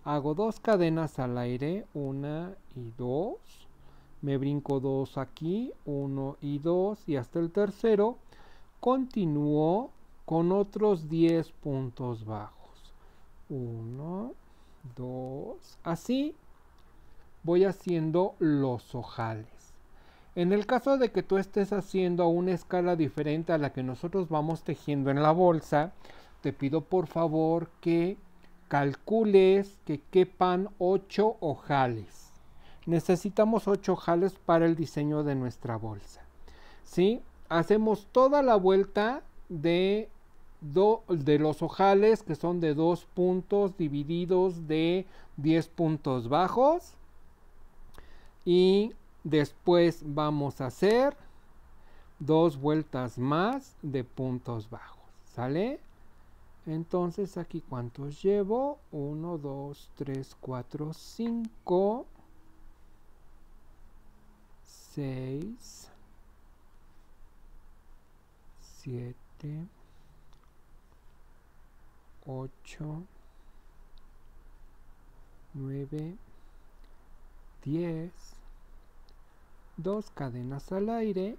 S1: Hago dos cadenas al aire, una y dos. Me brinco dos aquí, uno y dos y hasta el tercero. Continúo con otros 10 puntos bajos. 1, dos. Así voy haciendo los ojales. En el caso de que tú estés haciendo una escala diferente a la que nosotros vamos tejiendo en la bolsa, te pido por favor que calcules que quepan 8 ojales. Necesitamos 8 ojales para el diseño de nuestra bolsa. ¿Sí? Hacemos toda la vuelta de de los ojales que son de dos puntos divididos de 10 puntos bajos y después vamos a hacer dos vueltas más de puntos bajos. ¿Sale? Entonces aquí cuántos llevo? 1, 2, 3, 4, 5, 6, 7, 8, 9, 10, dos cadenas al aire,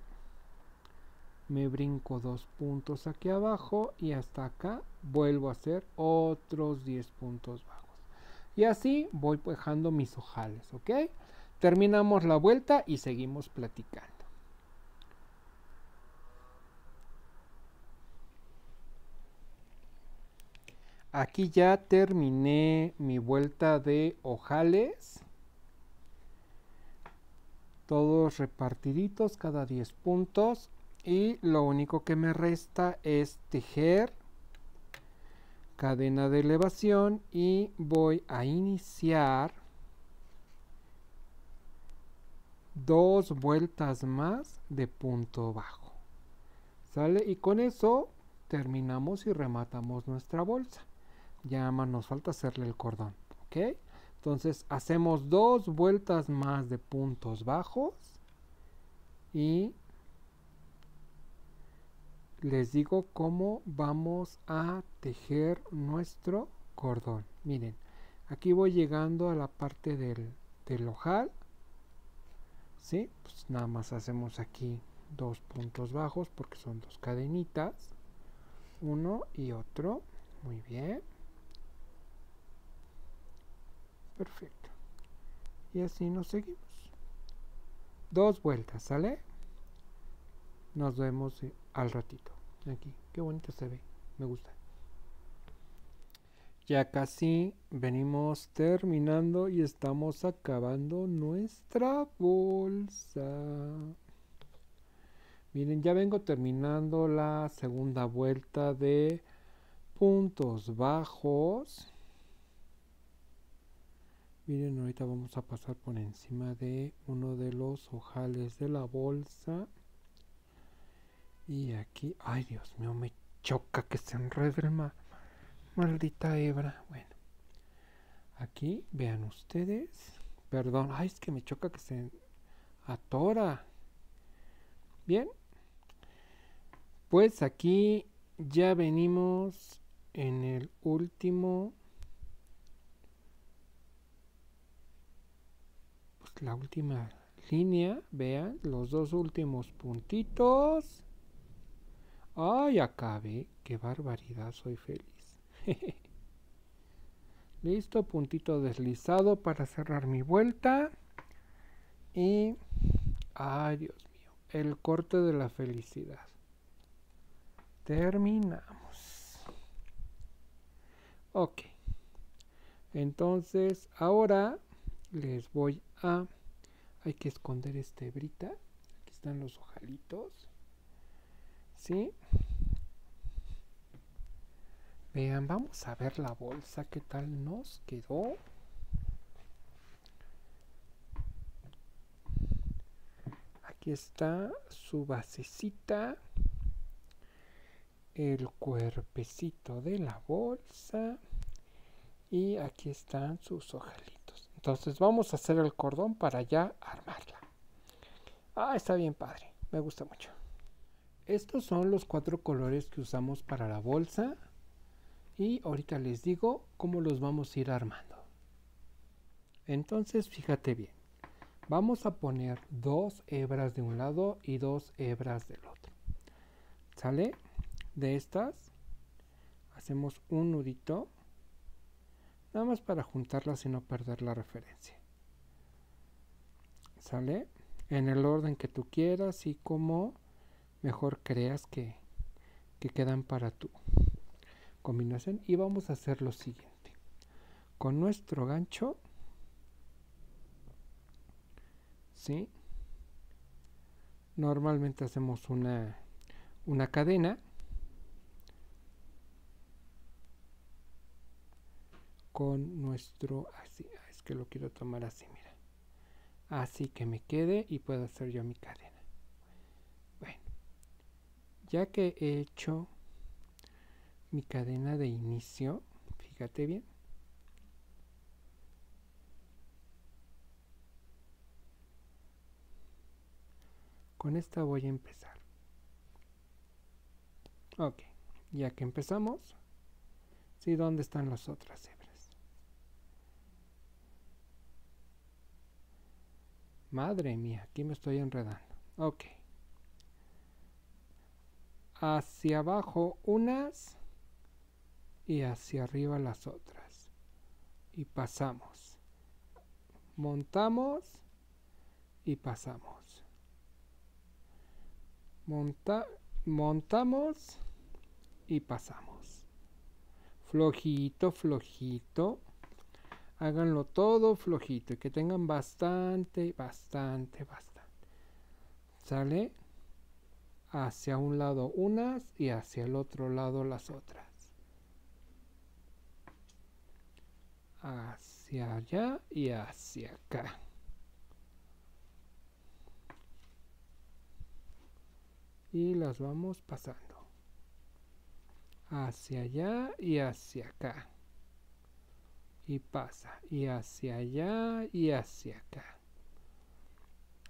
S1: me brinco dos puntos aquí abajo y hasta acá vuelvo a hacer otros 10 puntos bajos. Y así voy dejando mis ojales, ¿ok? Terminamos la vuelta y seguimos platicando. Aquí ya terminé mi vuelta de ojales. Todos repartiditos, cada 10 puntos. Y lo único que me resta es tejer cadena de elevación y voy a iniciar dos vueltas más de punto bajo. ¿Sale? Y con eso terminamos y rematamos nuestra bolsa ya más nos falta hacerle el cordón ok entonces hacemos dos vueltas más de puntos bajos y les digo cómo vamos a tejer nuestro cordón miren aquí voy llegando a la parte del, del ojal ¿sí? pues nada más hacemos aquí dos puntos bajos porque son dos cadenitas uno y otro muy bien Perfecto. Y así nos seguimos. Dos vueltas, ¿sale? Nos vemos eh, al ratito. Aquí. Qué bonito se ve. Me gusta. Ya casi venimos terminando y estamos acabando nuestra bolsa. Miren, ya vengo terminando la segunda vuelta de puntos bajos. Miren, ahorita vamos a pasar por encima de uno de los ojales de la bolsa. Y aquí, ay Dios mío, me choca que se enrede el maldita hebra. Bueno, aquí vean ustedes. Perdón, ay, es que me choca que se atora. Bien, pues aquí ya venimos en el último la última línea, vean, los dos últimos puntitos. Ay, acabé, qué barbaridad, soy feliz. Listo, puntito deslizado para cerrar mi vuelta. Y, ay Dios mío, el corte de la felicidad. Terminamos. Ok. Entonces, ahora les voy a hay que esconder este hebrita aquí están los ojalitos ¿sí? vean vamos a ver la bolsa qué tal nos quedó aquí está su basecita el cuerpecito de la bolsa y aquí están sus ojalitos entonces vamos a hacer el cordón para ya armarla. Ah, está bien padre. Me gusta mucho. Estos son los cuatro colores que usamos para la bolsa. Y ahorita les digo cómo los vamos a ir armando. Entonces fíjate bien. Vamos a poner dos hebras de un lado y dos hebras del otro. ¿Sale? De estas hacemos un nudito Nada más para juntarlas y no perder la referencia. ¿Sale? En el orden que tú quieras y como mejor creas que, que quedan para tu combinación. Y vamos a hacer lo siguiente. Con nuestro gancho, ¿sí? Normalmente hacemos una, una cadena con nuestro así es que lo quiero tomar así mira así que me quede y puedo hacer yo mi cadena ya que he hecho mi cadena de inicio, fíjate bien. Con esta voy a empezar. Ok, ya que empezamos, ¿sí? ¿Dónde están las otras hebras? Madre mía, aquí me estoy enredando. Ok. Hacia abajo unas y hacia arriba las otras. Y pasamos. Montamos y pasamos. Monta montamos y pasamos. Flojito, flojito. Háganlo todo flojito y que tengan bastante, bastante, bastante. ¿Sale? Hacia un lado unas y hacia el otro lado las otras. Hacia allá y hacia acá. Y las vamos pasando hacia allá y hacia acá. Y pasa, y hacia allá y hacia acá.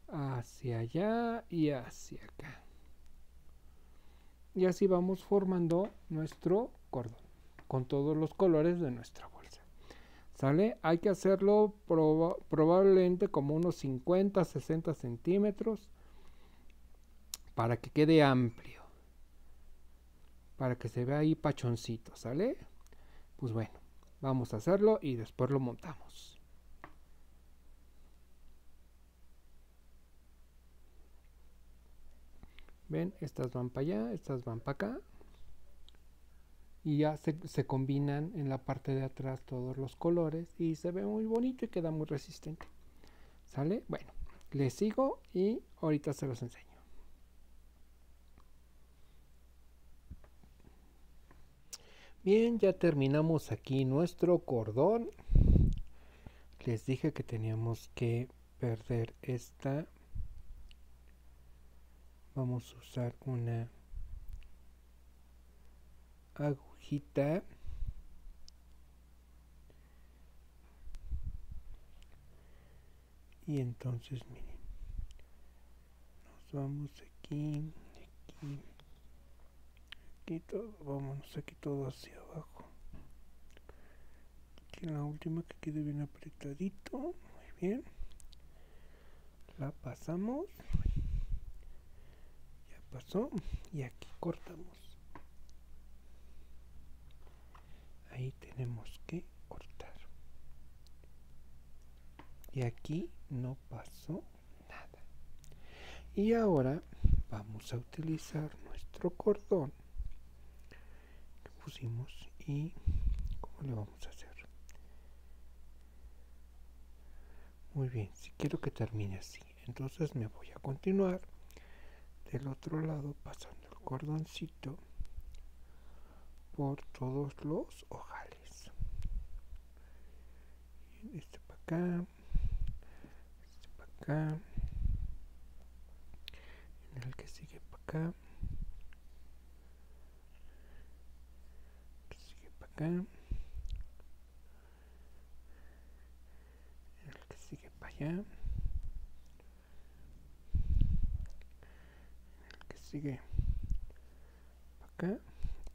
S1: Hacia allá y hacia acá. Y así vamos formando nuestro cordón con todos los colores de nuestra bolsa. ¿Sale? Hay que hacerlo probablemente como unos 50, 60 centímetros para que quede amplio para que se vea ahí pachoncito, ¿sale? Pues bueno, vamos a hacerlo y después lo montamos. Ven, estas van para allá, estas van para acá. Y ya se, combinan en la parte de atrás todos los colores y se ve muy bonito y queda muy resistente. ¿Sale? Bueno, les sigo y ahorita se los enseño. Bien, ya terminamos aquí nuestro cordón. Les dije que teníamos que perder esta. Vamos a usar una agujita. Y entonces miren, nos vamos aquí, aquí todo, vámonos aquí todo hacia abajo. Aquí la última que quede bien apretadito, muy bien. La pasamos. Pasó y aquí cortamos. Ahí tenemos que cortar. Y aquí no pasó nada. Y ahora vamos a utilizar nuestro cordón pusimos y cómo le vamos a hacer muy bien si quiero que termine así entonces me voy a continuar del otro lado pasando el cordoncito por todos los ojales. Este para acá este para acá en el que sigue para acá que sigue para allá el que sigue para acá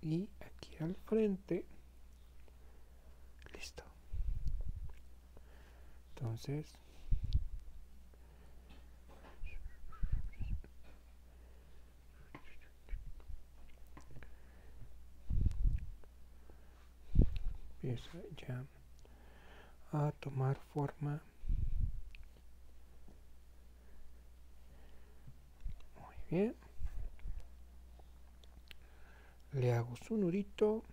S1: y aquí al frente. Listo. Entonces empieza ya a tomar forma. Muy bien le hago su nudito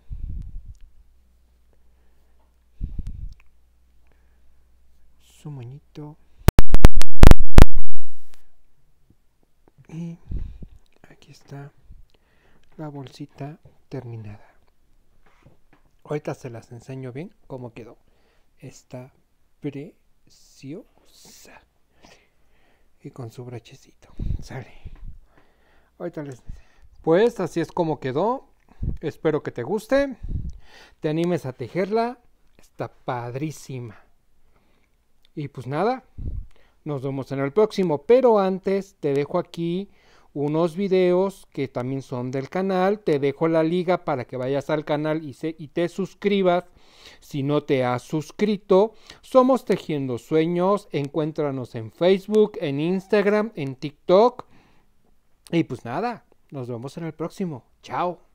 S1: su moñito y aquí está la bolsita terminada Ahorita se las enseño bien cómo quedó. Está preciosa. Y con su brachecito. Sale. Ahorita les Pues así es como quedó. Espero que te guste. Te animes a tejerla. Está padrísima. Y pues nada, nos vemos en el próximo. Pero antes te dejo aquí unos videos que también son del canal. Te dejo la liga para que vayas al canal y, te suscribas. Si no te has suscrito, somos Tejiendo Sueños. Encuéntranos en Facebook, en Instagram, en TikTok. Y pues nada, nos vemos en el próximo. Chao.